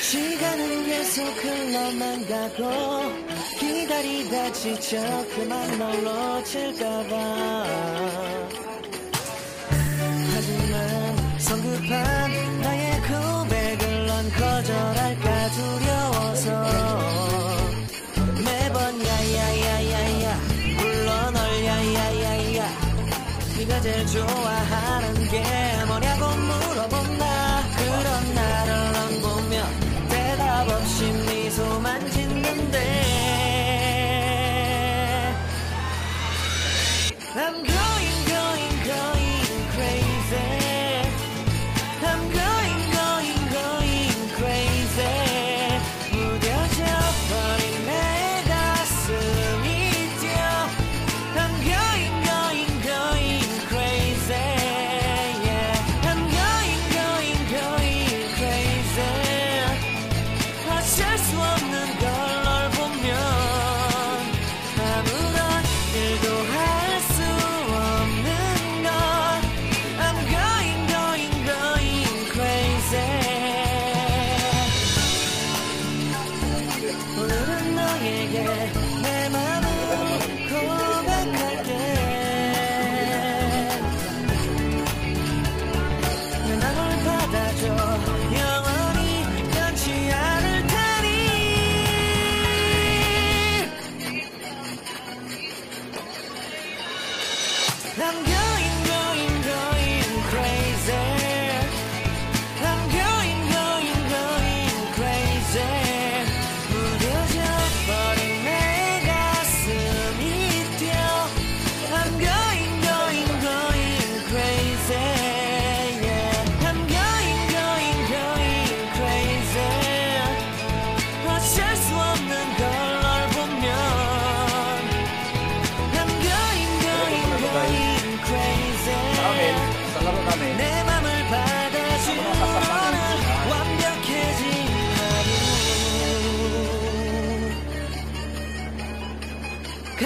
시간은 계속 흘러만 가고 기다리다 지쳐 그만 널 놓칠까봐 하지만 성급한 네가 제일 좋아하는 게 뭐냐고 물어본다. 그런 나를 넌 보며 대답 없이 미소만 짓는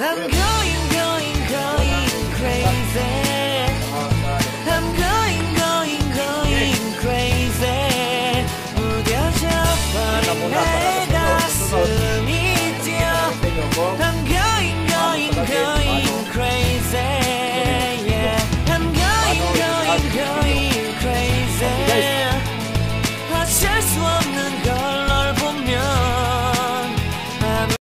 I'm going